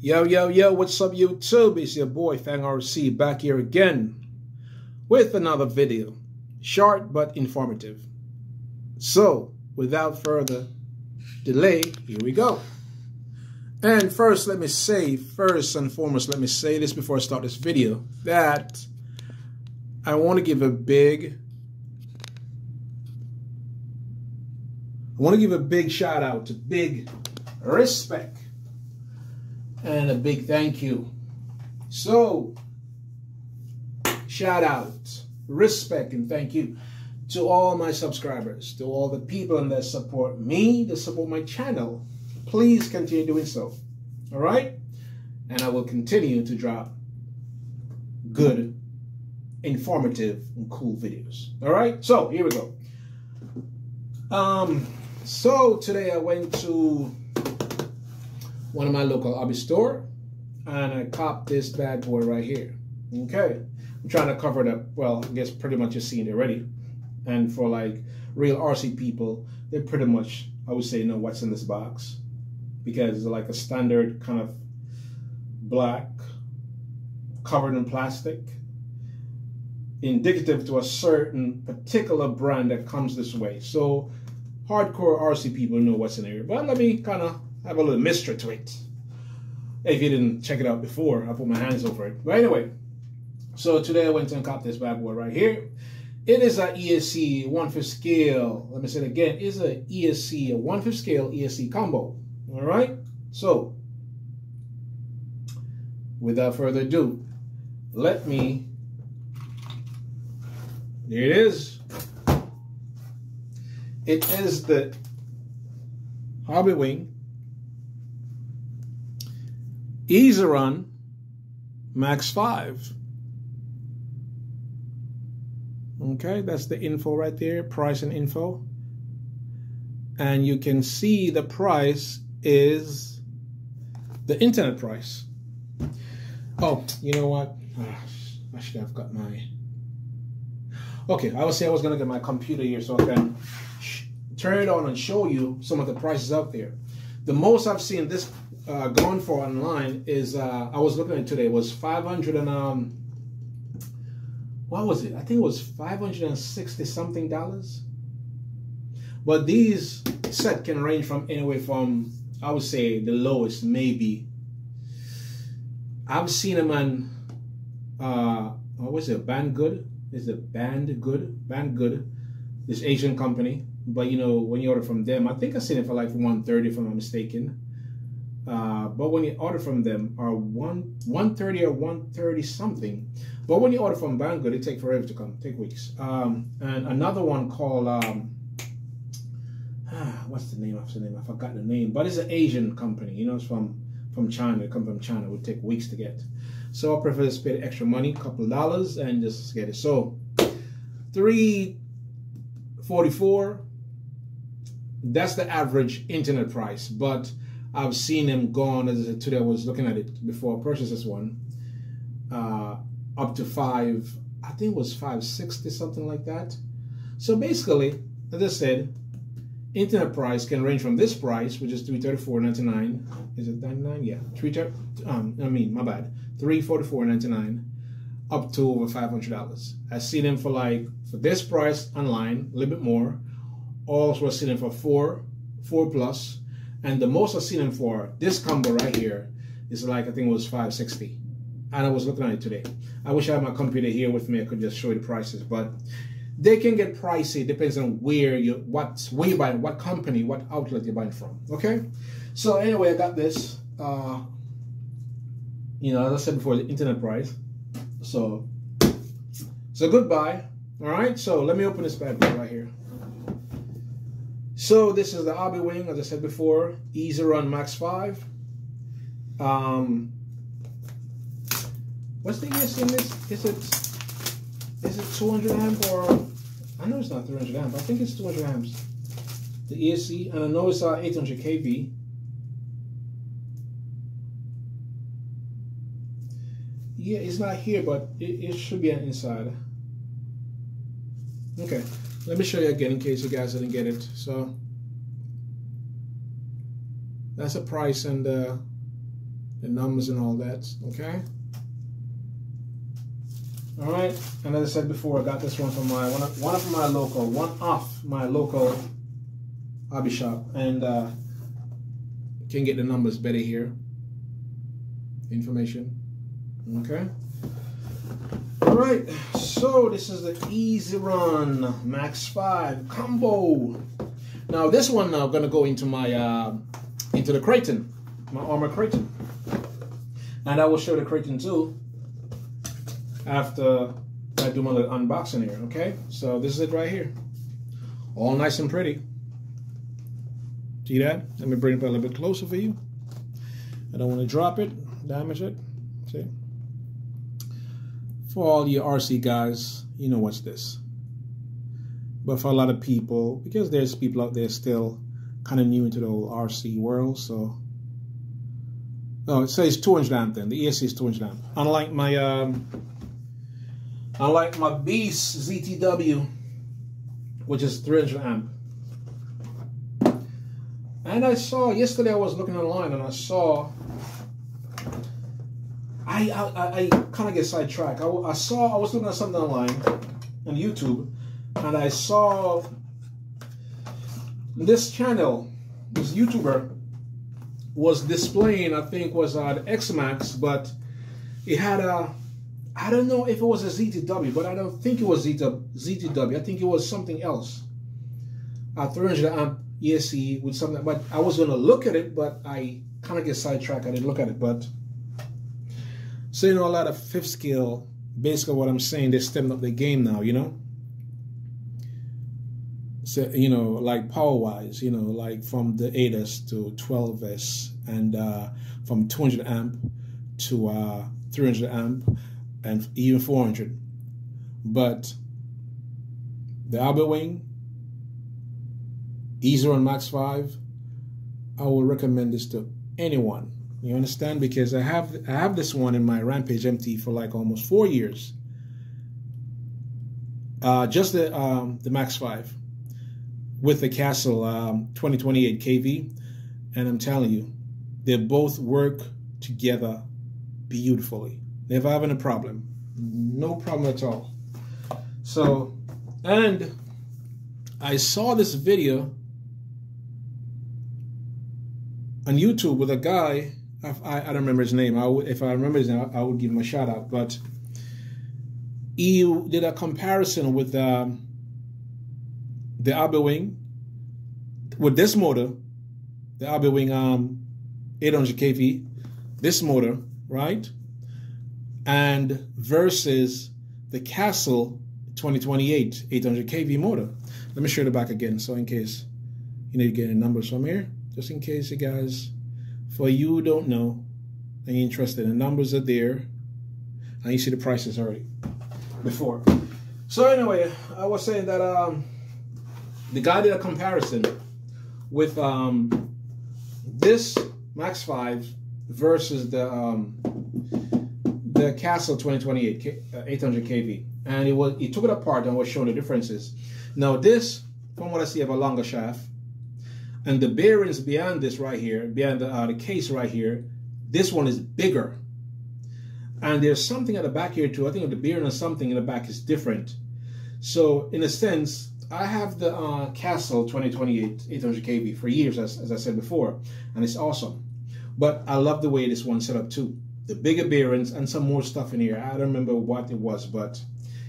Yo, yo, yo, what's up YouTube? It's your boy Fang RC back here again with another video. Short but informative. So, without further delay, here we go. And first, let me say, first and foremost, let me say this before I start this video, that I want to give a big, I want to give a big shout out to big respect and a big thank you. So, shout out, respect, and thank you to all my subscribers, to all the people that support me, that support my channel. Please continue doing so. All right? And I will continue to drop good, informative, and cool videos. All right? So, here we go. Um, so today I went to one of my local hobby store and I copped this bad boy right here. Okay. I'm trying to cover it up. Well, I guess pretty much you've seen it already. And for like real RC people, they pretty much, I would say, know what's in this box. Because it's like a standard kind of black, covered in plastic, indicative to a certain particular brand that comes this way. So hardcore RC people know what's in here. But let me kind of have a little mystery to it. If you didn't check it out before, I put my hands over it. But anyway, so today I went and caught this bad boy right here. It is a ESC one fifth scale. Let me say it again. It is a ESC, a one fifth scale ESC combo. All right. So, without further ado, let me. There it is. It is the Hobbywing EasyRun Max 5. Okay, that's the info right there, price and info. And you can see the price is the internet price. Oh, you know what? Oh, I should have got my... Okay, I was say I was going to get my computer here so I can turn it on and show you some of the prices out there. The most I've seen this uh, going for online is uh, I was looking at today was 500 and um what was it? I think it was 560 something dollars. But these set can range from anywhere from I would say the lowest maybe. I've seen them on uh what was it? Banggood? Is it Banggood? Band Good. This Asian company. But you know, when you order from them, I think I seen it for like 130 if I'm not mistaken. Uh, but when you order from them are one 130 or 130 something. But when you order from Banggood, it take forever to come, take weeks. Um, and another one called um, ah, what's the name of the name? I forgot the name, but it's an Asian company. You know, it's from from China. It come from China. It would take weeks to get. So I prefer to spend extra money, couple dollars, and just get it. So three forty four. That's the average internet price, but I've seen them gone, as I said today, I was looking at it before I purchased this one, uh, up to five, I think it was 560, something like that. So basically, as I said, internet price can range from this price, which is 334.99. Is it 99? Yeah, three. Um, I mean, my bad, 344.99, up to over $500. I see them for like for this price online, a little bit more. Also, I see them for four, four plus, and the most I've seen them for this combo right here is like I think it was 560. And I was looking at it today. I wish I had my computer here with me. I could just show you the prices, but they can get pricey. Depends on where you what where you buying, what company, what outlet you're buying from. Okay. So anyway, I got this. Uh, you know, as I said before, the internet price. So, so goodbye. All right. So let me open this bad boy right here. So this is the Hobbywing, as I said before, EasyRun Max 5. Um, what's the ESC in this? Is it is it 200 amp or I know it's not 300 amp. I think it's 200 amps. The ESC, and I know it's uh, 800 kV. Yeah, it's not here, but it, it should be an inside. Okay let me show you again in case you guys didn't get it. So that's the price and uh, the numbers and all that. Okay. All right, and as I said before, I got this one from my one of, one of my local, one off my local hobby shop, and uh, can get the numbers better here. Information. Okay. All right, so this is the Easy Run Max Five combo. Now this one now gonna go into my uh, into the Kraton, my Arrma Kraton, and I will show the Kraton too after I do my little unboxing here, okay? So this is it right here. All nice and pretty. See that? Let me bring it a little bit closer for you. I don't want to drop it, damage it. For all you RC guys, you know what's this. But for a lot of people, because there's people out there still kind of new into the whole RC world, so Oh, it says 200 amp then. The ESC is 200 amp. Unlike my um, I like my Beast ZTW, which is 300 amp. And I saw, yesterday I was looking online and I saw, I, I, I kind of get sidetracked. I, I saw, I was looking at something online on YouTube and I saw this channel, this YouTuber was displaying, I think was the X-Maxx, but it had a I don't know if it was a ZTW, but I don't think it was ZTW. I think it was something else. A 300 amp ESC with something, but I was going to look at it, but I kind of get sidetracked. I didn't look at it, but so you know, a lot of fifth scale. Basically, what I'm saying, they're stepping up the game now. You know, so you know, like power wise, you know, like from the 8s to 12s, and uh, from 200 amp to uh, 300 amp and even 400. But the Hobbywing, Easy Run Max 5, I will recommend this to anyone. You understand? Because I have I have this one in my Rampage MT for like almost four years. Uh, just the um, the Max 5 with the Castle um, 2028 KV. And I'm telling you, they both work together beautifully. Never having a problem. No problem at all. So, and I saw this video on YouTube with a guy. I, I don't remember his name. If I remember his name, I would give him a shout out. But he did a comparison with um, the Hobbywing with this motor, the Hobbywing um, 800 kV, this motor, right? and versus the Castle 2028 800 kV motor. Let me show you the back again, so in case you need to get any numbers from here, just in case you guys, for you don't know and you're interested, the numbers are there, and you see the prices already before. So anyway, I was saying that um, the guy did a comparison with um, this Max 5 versus the um, the Castle 2028 800 kV, and it was he took it apart and was showing the differences. Now this, from what I see, have a longer shaft, and the bearings beyond this right here, beyond the, uh, the case right here, this one is bigger. And there's something at the back here too. I think the bearing or something in the back is different. So in a sense, I have the uh, Castle 2028 800 kV for years, as, as I said before, and it's awesome. But I love the way this one's set up too the bigger bearings and some more stuff in here. I don't remember what it was, but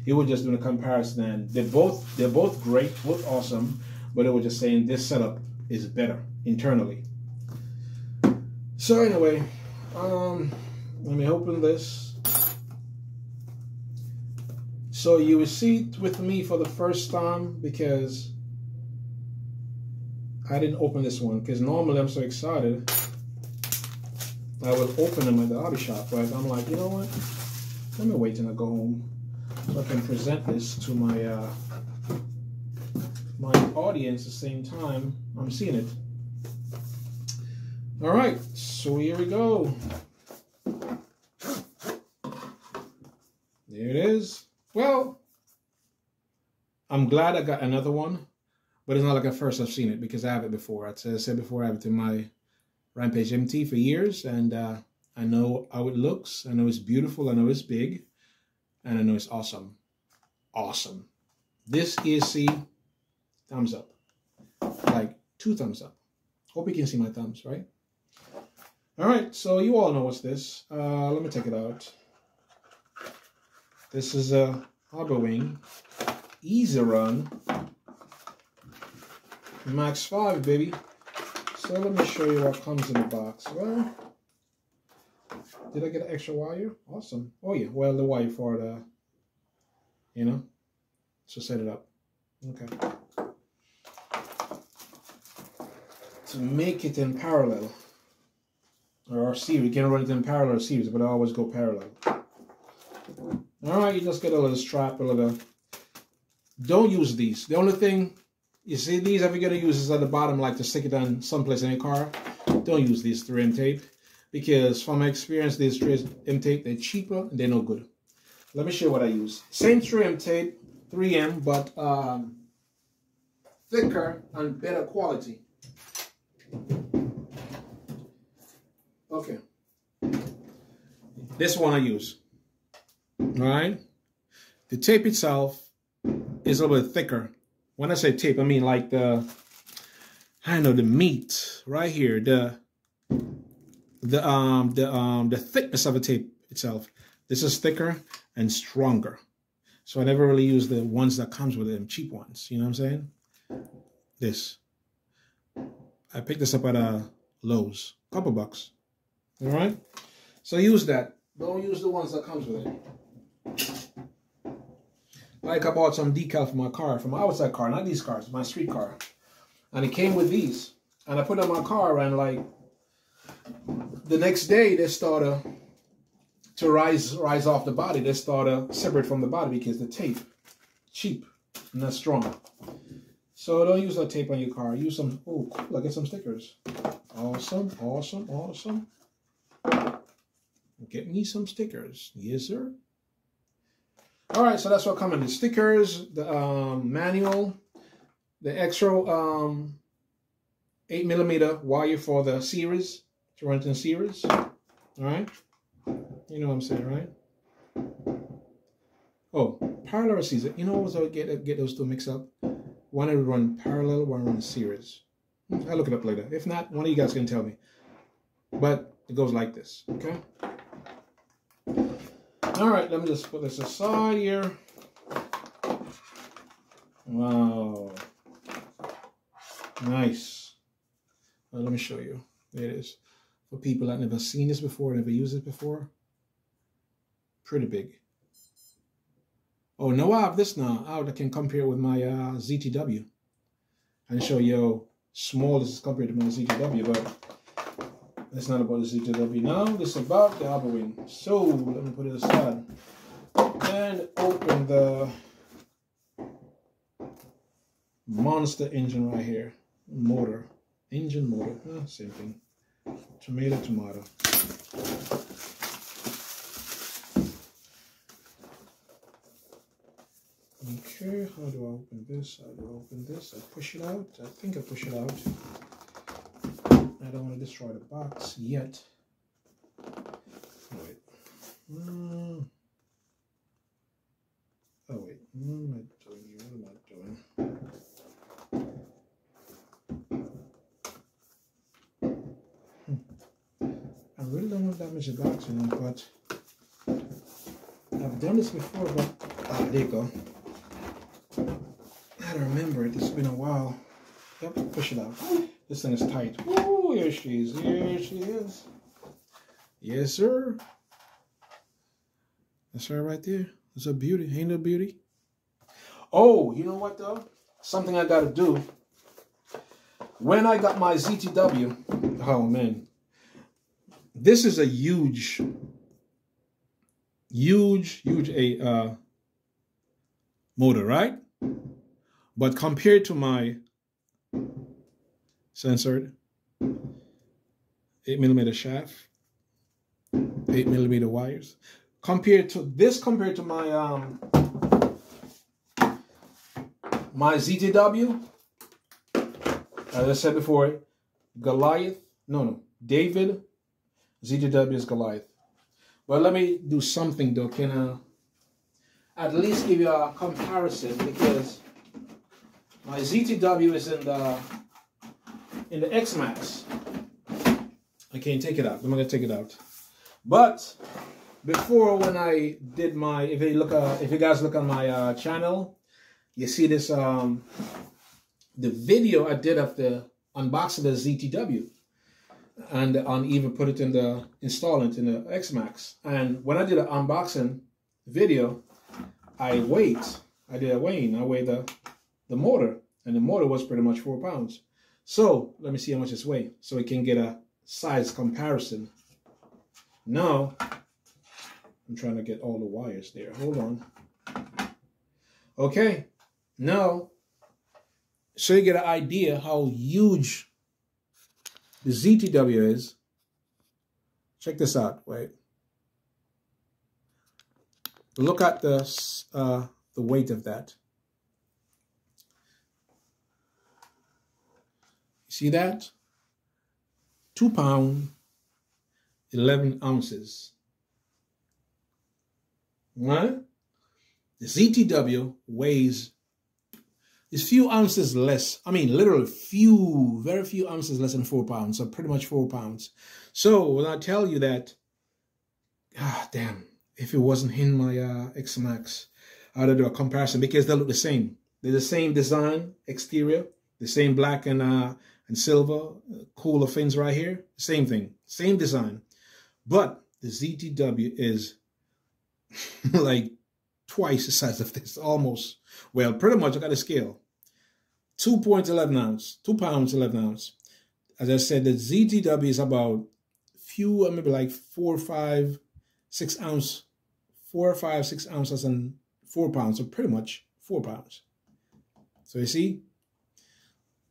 it was just doing a comparison. And they're both they're both great, both awesome, but it was just saying this setup is better internally. So anyway, um, let me open this. So you will see it with me for the first time because I didn't open this one because normally I'm so excited. I would open them at the hobby shop, but I'm like, you know what? Let me wait till I go home so I can present this to my uh, my audience the same time I'm seeing it. All right, so here we go. There it is. Well, I'm glad I got another one, but it's not like at first I've seen it because I have it before. I said before I have it in my Rampage MT for years, and uh, I know how it looks. I know it's beautiful. I know it's big. And I know it's awesome. Awesome. This is the thumbs up. Like two thumbs up. Hope you can see my thumbs, right? All right, so you all know what's this. Uh, let me take it out. This is a Hobbywing Easy Run Max 5, baby. So let me show you what comes in the box. Well, did I get an extra wire? Awesome. Oh, yeah. Well, the wire for the, you know, so set it up. Okay. To make it in parallel, or series, you can run it in parallel series, but I always go parallel. All right, you just get a little strap, a little. Don't use these. The only thing you see these, if you're to use this at the bottom, like to stick it on someplace in your car, don't use these 3M tape because from my experience, these 3M tape, they're cheaper and they're no good. Let me show you what I use. Same 3M tape, 3M, but um, thicker and better quality. Okay. This one I use. All right. The tape itself is a little bit thicker when I say tape, I mean like the, I don't know, the meat right here, the, the, um, the, um, the thickness of the tape itself. This is thicker and stronger. So I never really use the ones that comes with them, cheap ones. You know what I'm saying? This. I picked this up at a uh, Lowe's, couple bucks. All right. So use that. Don't use the ones that comes with it. Like I bought some decal for my car, for my outside car, not these cars, my street car. And it came with these. And I put on my car and like the next day they started to rise rise off the body. They started separate from the body because the tape cheap, and not strong. So don't use that tape on your car. Use some, oh cool, I get some stickers. Awesome, awesome, awesome. Get me some stickers. Yes, sir. All right, so that's what comes in the stickers, the um, manual, the extra um, 8 millimeter wire for the series, to run in series. All right, you know what I'm saying, right? Oh, parallel series. You know what I get get those two mixed up? One I run parallel, one I run series. I'll look it up later. If not, one of you guys can tell me. But it goes like this, okay? All right, let me just put this aside here. Wow. Nice. Well, let me show you. There it is. For people that never seen this before, never used it before. Pretty big. Oh, no, I have this now. I can compare with my uh, ZTW. And show you how small this is compared to my ZTW, but it's not about the ZTW now. This is about the Wing. So let me put it aside and open the monster engine right here. Motor. Engine motor. Oh, same thing. Tomato, tomato. Okay, how do I open this? How do I open this? I push it out. I think I push it out. I don't want to destroy the box yet. Wait. Mm. Oh wait, what am I doing? What am I doing? Hmm. I really don't want to damage the box, you know, but I've done this before, but ah, there you go. I don't remember it. It's been a while. Yep, push it out. This thing is tight. Oh, here she is. Here she is. Yes, sir. That's her right there. It's a beauty. Ain't a beauty? Oh, you know what, though? Something I got to do. When I got my ZTW, oh, man. This is a huge, huge, huge a uh, motor, right? But compared to my censored, 8 millimeter shaft, 8 millimeter wires. Compared to this, compared to my um my ZTW, as I said before, Goliath, no, no, David ZTW is Goliath. Well, let me do something though. Can I at least give you a comparison because my ZTW is in the in the X-Maxx. I can't take it out. I'm not gonna take it out. But before when I did my, if you look, uh, if you guys look on my uh, channel, you see this um the video I did of the unboxing the ZTW and on even put it in the install it in the X-Maxx. And when I did an unboxing video, I weighed, I did a weighing, I weighed the, the motor and the motor was pretty much four pounds. So let me see how much it's weigh so we can get a size comparison. Now, I'm trying to get all the wires there. Hold on. Okay, now, so you get an idea how huge the ZTW is, check this out, wait. Look at the, uh, the weight of that. See that? Two pound, 11 ounces. Right? The ZTW weighs is few ounces less. I mean, literally few, very few ounces less than four pounds. So pretty much four pounds. So when I tell you that, ah, damn, if it wasn't in my uh, X-Maxx, I'd do a comparison because they look the same. They're the same design, exterior, the same black and uh, and silver, cooler fins right here. Same thing, same design. But the ZTW is like twice the size of this, almost. Well, pretty much I got a scale. 2.11 ounce, 2 pounds 11 ounce. As I said, the ZTW is about few, uh, maybe like four, five, six ounce, four or five, six ounces and four pounds. So pretty much four pounds. So you see?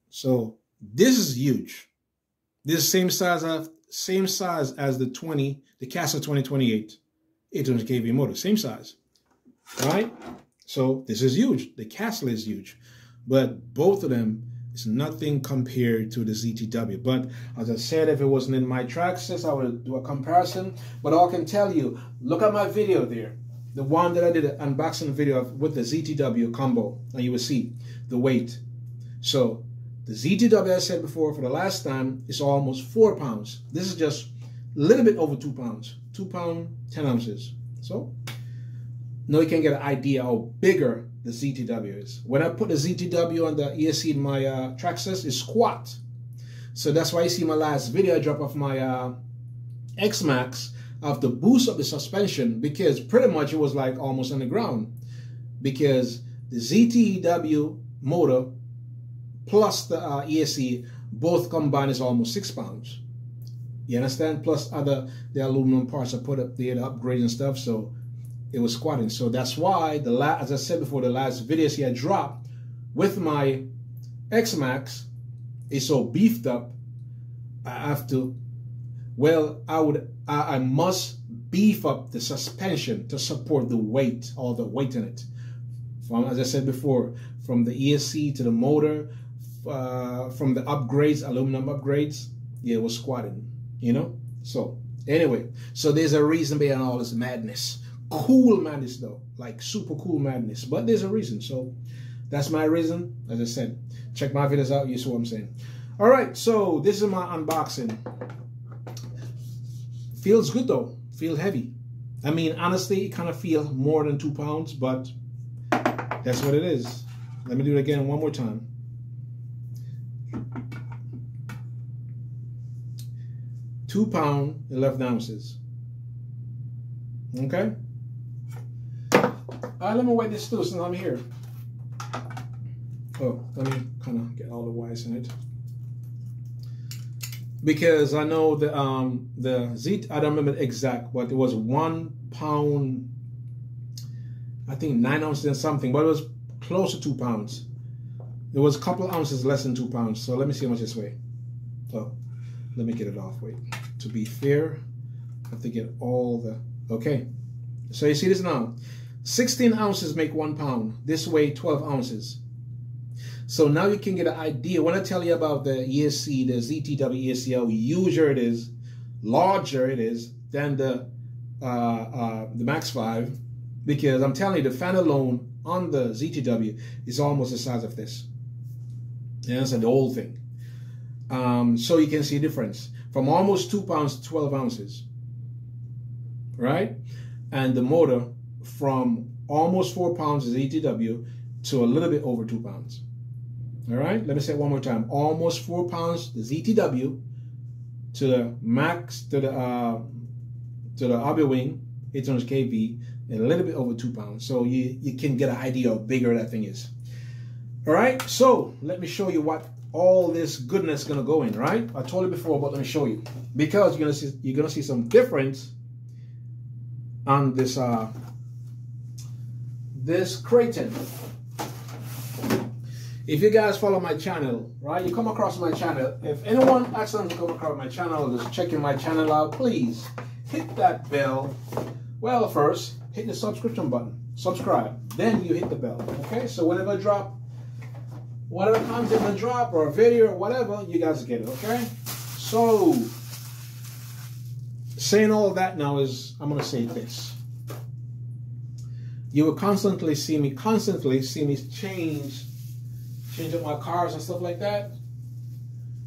So this is huge. This is same size of same size as the 20, the Castle 2028 800 kV motor, same size right? So this is huge. The Castle is huge, but both of them is nothing compared to the ZTW. But as I said, if it wasn't in my track Traxxas, I would do a comparison. But all I can tell you, look at my video there. The one that I did an unboxing video of with the ZTW combo, and you will see the weight. So the ZTW I said before for the last time is almost four pounds. This is just a little bit over two pounds. Two pound, 10 ounces. So now you can get an idea how bigger the ZTW is. When I put the ZTW on the ESC in my uh, Traxxas, it's squat. So that's why you see my last video I drop off my uh, X-Maxx of the boost of the suspension because pretty much it was like almost on the ground because the ZTW motor plus the uh, ESC both combined is almost six pounds. You understand? Plus other the aluminum parts I put up there, the upgrades and stuff. So it was squatting. So that's why the last, as I said before, the last videos he had dropped with my X-Maxx is so beefed up. I have to, well, I would, I, I must beef up the suspension to support the weight, all the weight in it. From, as I said before, from the ESC to the motor, uh, from the upgrades, aluminum upgrades, yeah, it was squatting, you know? So anyway, so there's a reason behind all this madness cool madness though, like super cool madness. But there's a reason. So that's my reason. As I said, check my videos out. You see what I'm saying. All right, so this is my unboxing. Feels good though. Feel heavy. I mean, honestly, it kind of feel more than two pounds, but that's what it is. Let me do it again one more time. Two pound, 11 ounces. Okay? Uh, let me weigh this too since I'm here. Oh, let me kind of get all the wires in it. Because I know the um the Z I don't remember exact, but it was one pound, I think nine ounces and something, but it was close to two pounds. It was a couple ounces less than two pounds. So let me see how much this weigh. Oh, let me get it off. Wait. To be fair, I have to get all the okay. So you see this now. 16 ounces make one pound. This way, 12 ounces. So now you can get an idea. When I tell you about the ESC, the ZTW ESC, how huge it is, larger it is than the uh, uh, the Max 5 because I'm telling you the fan alone on the ZTW is almost the size of this. And that's the whole thing. Um, so you can see a difference from almost two pounds to 12 ounces, right? And the motor from almost four pounds is ZTW to a little bit over two pounds. All right, let me say it one more time. Almost four pounds the ZTW to the max to the uh, to the Hobbywing 800 kV and a little bit over two pounds. So you you can get an idea how bigger that thing is. All right, so let me show you what all this goodness gonna go in. Right, I told you before, but let me show you because you're gonna see you're gonna see some difference on this uh this Kraton if you guys follow my channel, right, you come across my channel. If anyone accidentally come across my channel or just checking my channel out, please hit that bell. Well, first, hit the subscription button. Subscribe. Then you hit the bell. Okay? So whenever I drop, whatever comes in the drop or a video or whatever, you guys get it. Okay? So, saying all of that now is, I'm going to say this. You will constantly see me, constantly see me change change up my cars and stuff like that.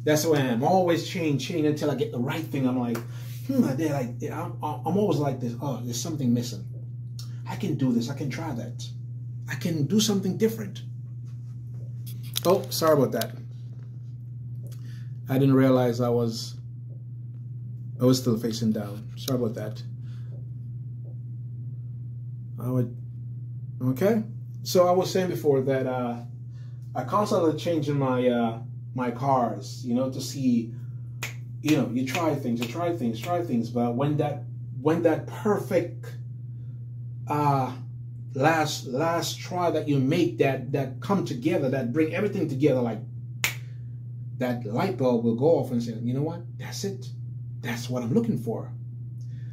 That's the way I am. always change, change until I get the right thing. I'm like, hmm, I did. Like, I'm, I'm always like this. Oh, there's something missing. I can do this. I can try that. I can do something different. Oh, sorry about that. I didn't realize I was I was still facing down. Sorry about that. I would okay. So I was saying before that uh I constantly changing my uh, my cars, you know, to see, you know, you try things, you try things, try things, but when that when that perfect uh last last try that you make that that come together, that bring everything together, like that light bulb will go off and say, you know what, that's it, that's what I'm looking for.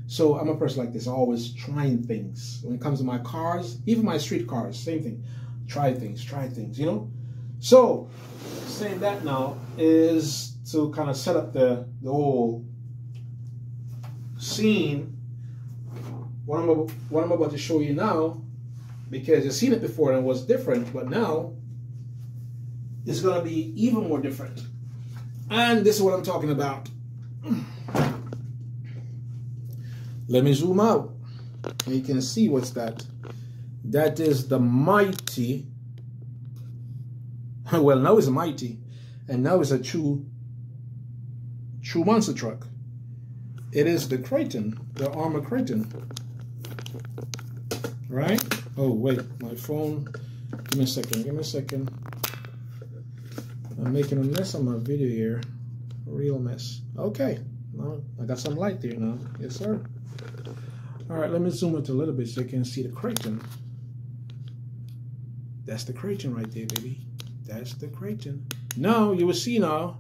So I'm a person like this, always trying things. When it comes to my cars, even my street cars, same thing. Try things, try things, you know? So, saying that now is to kind of set up the, the whole scene. What I'm, what I'm about to show you now, because you've seen it before and it was different, but now it's going to be even more different. And this is what I'm talking about. Let me zoom out. And you can see what's that. That is the mighty well, now it's a mighty, and now it's a true, true monster truck. It is the Kraton, the Arrma Kraton. Right? Oh, wait, my phone. Give me a second, give me a second. I'm making a mess on my video here. A real mess. Okay, now I got some light there now. Yes, sir. All right, let me zoom it a little bit so you can see the Kraton. That's the Kraton right there, baby. That's the Kraton. Now, you will see now,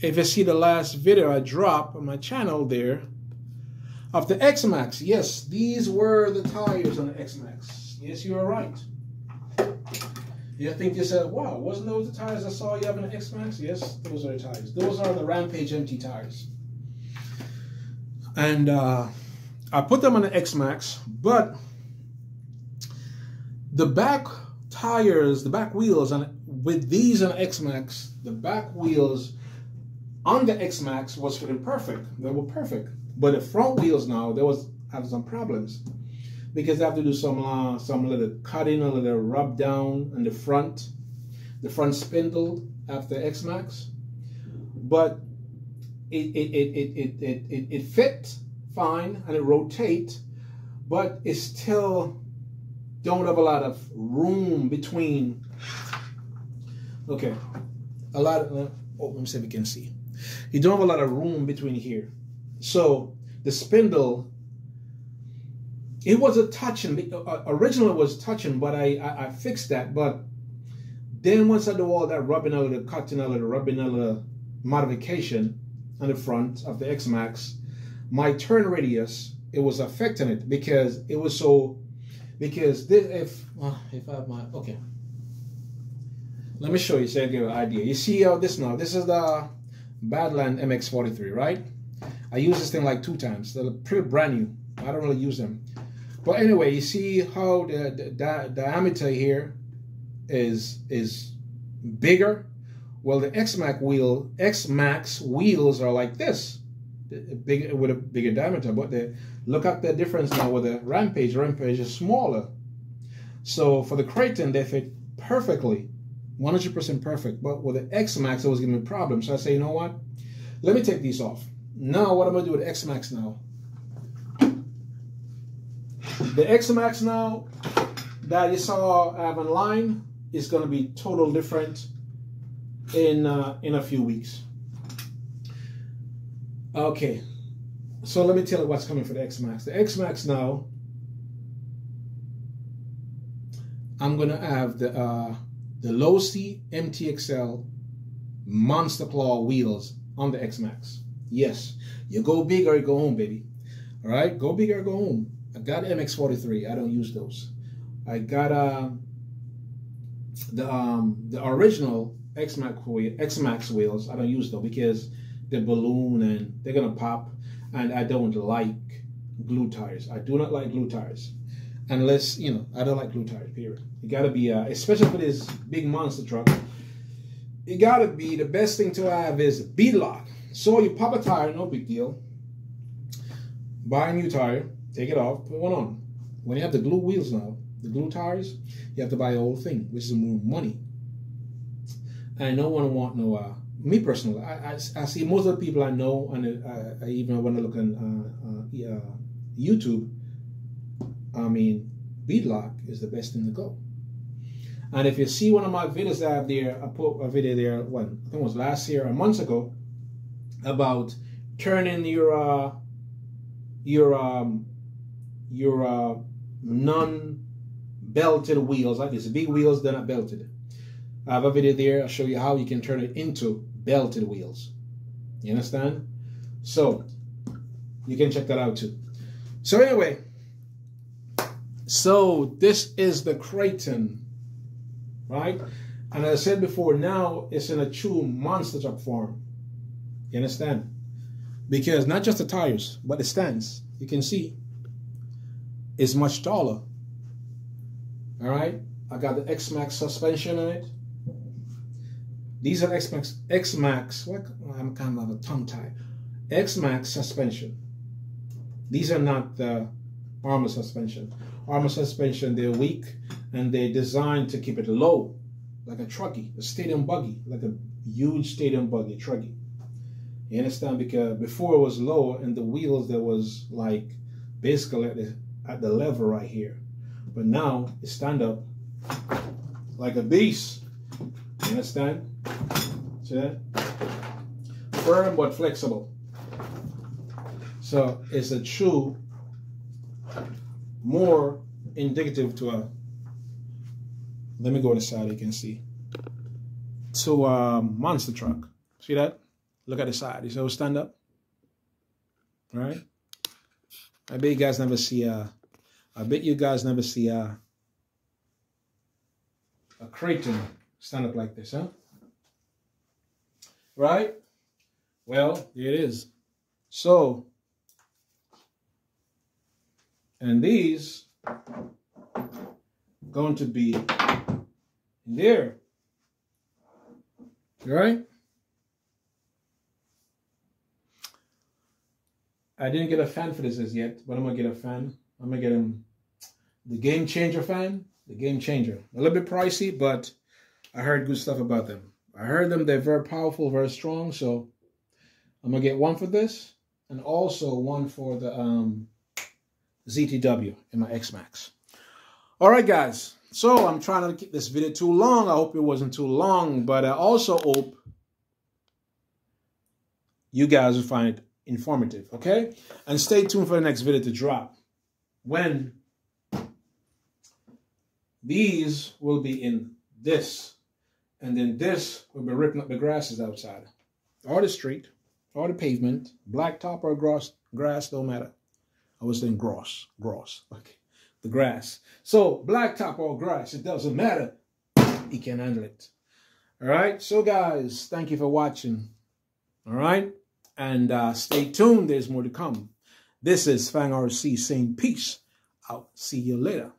if you see the last video I dropped on my channel there, of the X-Maxx. Yes, these were the tires on the X-Maxx. Yes, you are right. You think you said, wow, wasn't those the tires I saw you have in the X-Maxx? Yes, those are the tires. Those are the Rampage MT tires. And uh, I put them on the X-Maxx, but the back tires, the back wheels and with these on X-Maxx, the back wheels on the X-Maxx was fitting perfect. They were perfect. But the front wheels now, there was having some problems because I have to do some uh, some little cutting, a little rub down on the front, the front spindle after X-Maxx. But it it, it, it, it, it, it fit fine and it rotate, but it still don't have a lot of room between Okay, a lot of, uh, oh, let me see if we can see. You don't have a lot of room between here. So the spindle, it was a touching, uh, originally it was touching, but I, I, I, fixed that. But then once I do all that rubbing out of the cutting out of the rubbing out of the modification on the front of the X-Maxx, my turn radius, it was affecting it because it was so, because this, if, uh, if I have my, okay. Let me show you so I give an idea. You see uh, this now. This is the Badland MX-43, right? I use this thing like two times. They're pretty brand new. I don't really use them. But anyway, you see how the, the, diameter here is is bigger. Well, the X-Maxx wheel X-Maxx wheels are like this, big with a bigger diameter. But the look at the difference now with the Rampage. Rampage is smaller. So for the Kraton, they fit perfectly, 100% perfect. But with the X-Maxx, it was giving me problems. So I say, you know what? Let me take these off. Now, what I'm gonna do with X-Maxx now? The X-Maxx now that you saw I have online is gonna be total different in uh, in a few weeks. Okay, so let me tell you what's coming for the X-Maxx. The X-Maxx now, I'm gonna have the uh, the Losi MTXL Monster Claw wheels on the X-Maxx. Yes, you go big or you go home, baby. All right, go big or go home. Got MX43. I don't use those. I got uh, the um, the original X-Maxx X-Maxx wheels. I don't use them because they balloon and they're gonna pop, and I don't like glue tires. I do not like glue tires, unless you know I don't like glue tires. Period. You gotta be, uh, especially for this big monster truck. It gotta be the best thing to have is bead lock. So you pop a tire, no big deal. Buy a new tire, take it off, put one on. When you have the glue wheels now, the glue tires, you have to buy a whole thing, which is more money. And no one want no. Uh, me personally, I, I, I, see most of the people I know, and uh, I even when I look on uh, uh, YouTube, I mean, beadlock is the best thing to go. And if you see one of my videos that I have there, I put a video there, when I think it was last year, a month ago, about turning your uh, your um, your uh, non-belted wheels like this. Big wheels, they're not belted. I have a video there. I'll show you how you can turn it into belted wheels. You understand? So you can check that out too. So anyway, so this is the Kraton, right? And as I said before, now it's in a true monster truck form. You understand? Because not just the tires, but the stands, you can see, is much taller. All right? I got the X-Maxx suspension on it. These are X-Maxx, X-Maxx, what, I'm kind of a tongue tie. X-Maxx suspension. These are not the Arrma suspension. Arrma suspension, they're weak and they're designed to keep it low, like a trucky, a stadium buggy, like a huge stadium buggy, trucky. You understand? Because before it was low and the wheels that was like basically at the, at the level right here. But now it stand up like a beast. You understand? See that? Firm but flexible. So it's a true, more indicative to a, let me go to the side you can see, to a um, monster truck. See that? Look at the side. You see stand up? All right? I bet you guys never see a, I bet you guys never see a, a Kraton stand up like this, huh? Right? Well, it is. So, and these going to be there. Right? I didn't get a fan for this as yet, but I'm gonna get a fan. I'm gonna get him the Game Changer fan, the Game Changer. A little bit pricey, but I heard good stuff about them. I heard them, they're very powerful, very strong, so I'm gonna get one for this and also one for the um, ZTW in my X-Maxx. All right, guys. So I'm trying to keep this video too long. I hope it wasn't too long, but I also hope you guys will find it informative, okay? And stay tuned for the next video to drop when these will be in this, and then this will be ripping up the grasses outside, or the street, or the pavement, blacktop or grass, grass don't matter. I was saying grass, grass, okay, the grass. So blacktop or grass, it doesn't matter. He can handle it. All right, so guys, thank you for watching. All right. And uh, stay tuned. There's more to come. This is Fang RC saying peace. I'll see you later.